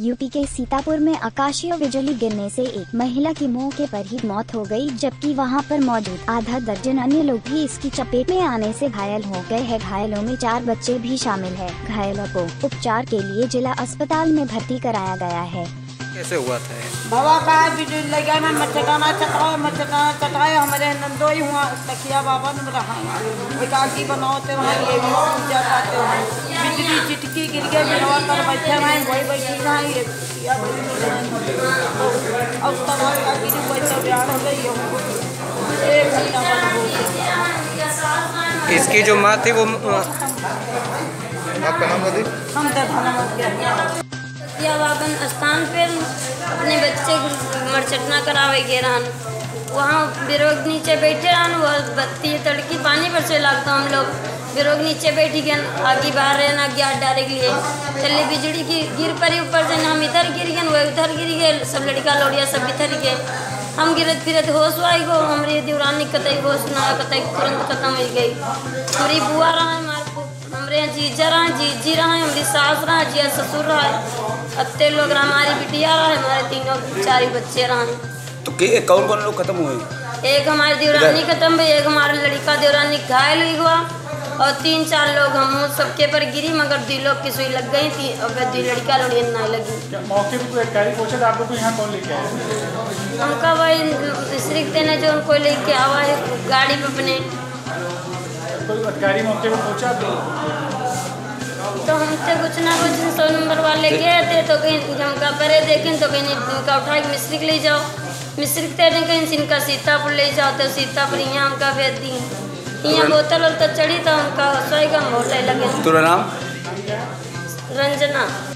UP के सीतापुर में आकाशीय बिजली गिरने से एक महिला की मौके पर ही मौत हो गई, जबकि वहाँ पर मौजूद आधा दर्जन अन्य लोग भी इसकी चपेट में आने से घायल हो गए हैं। घायलों में चार बच्चे भी शामिल हैं। घायलों को उपचार के लिए जिला अस्पताल में भर्ती कराया गया है। कैसे हुआ था बाबा का बिजली लगा मैं मचकाना चटाए मचकाना चटाए हमारे नंदोई हुआ तकिया बाबा ने रहा एकाकी बनाते वहाँ ये भी पूजा पाते चिटकी गिर कर बैठे हैं वही बैठी। अब तब का गिरी वही सब यार हो गई है। एक घंटा बंद हो गया। इसकी जो माँ थी वो आपका नाम बता हम तो गया स्थान पे अपने बच्चे को मरचटना करावे गे रहन वहाँ बिरोग नीचे बैठे रहन वो बत्ती तड़की पानी पर से लगता हम लोग। बिरोग नीचे बैठी गए, आगे बाहर रहना गया डारे के लिए। चले बिजली की गिर पड़ी, ऊपर से हम इधर गिर गए, वो उधर गिर गए, सब लड़का लौड़िया सब इधर गए। हम गिरत फिरत होश आई गो हमारी दीवरानी कतई होश ना कतई तुरंत खत्म हो गई। हमारी बुआ रहा है, हमारे यहाँ जीजा रहा है, जीजी रहा है, हमारी सास रहा है जिया ससुर रहा है। अत्ते लोग हमारी बिटिया रहा है, हमारे तीनों चार बच्चे रहा हैं। तो के कौन कौन लोग खत्म हुए एक हमारी देवरानी खत्म हुई एक हमारा लड़का देवरानी घायल हुई हुआ और तीन चार लोग हम सबके पर गिरी मगर दो लोग की सुई लग गई थी और फिर दो लड़का लड़ियन नहीं लगी। मौके पर कोई अधिकारी पहुँचा था आपको यहाँ कौन लेके आया? हमका वही सिरकते ने जो उनको लेके आवा है गाड़ी में अपने। कोई अधिकारी मौके पर पहुँचा तो? तो हमसे कुछ ना कुछ सौ नंबर वाले गए थे तो कहीं हमका परे देखें तो कहीं उनका उठा के मिस्त्री ले जाओ। मिस्त्री के तेरे कहीं सिनका सीतापुर ले जाओ तो सीतापुर यहाँ उनका भेज दी यहाँ बोतल वोतल चढ़ी तो उनका सोएगा मोटे लगे। तेरा नाम? रंजना।